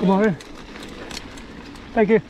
Good morning. Thank you.